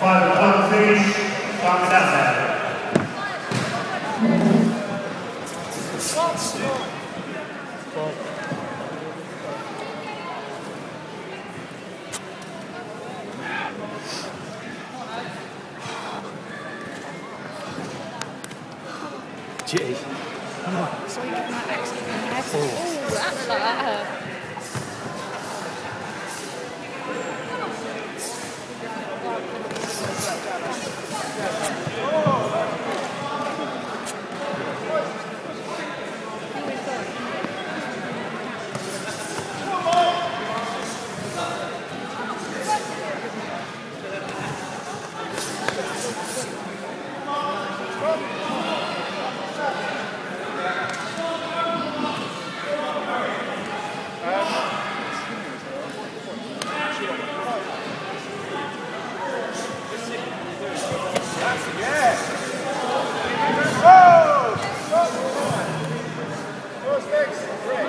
Five o'clock finish, Bangladesh. Gee. So you like actually have. Oh, that like that. Bricks. Bricks.